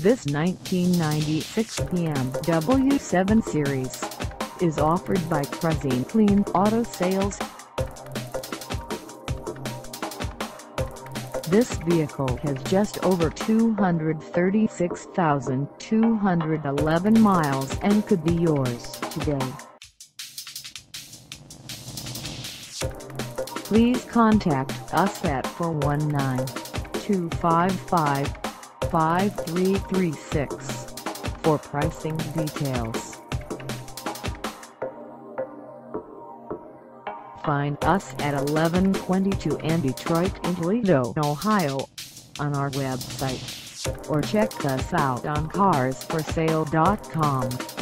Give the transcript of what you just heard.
This 1996 BMW 7 Series is offered by Kruz'n Kleen Auto Sales. This vehicle has just over 236,211 miles and could be yours today. Please contact us at 419-255-5336 for pricing details. Find us at 1122 and Detroit in Toledo, Ohio on our website or check us out on carsforsale.com.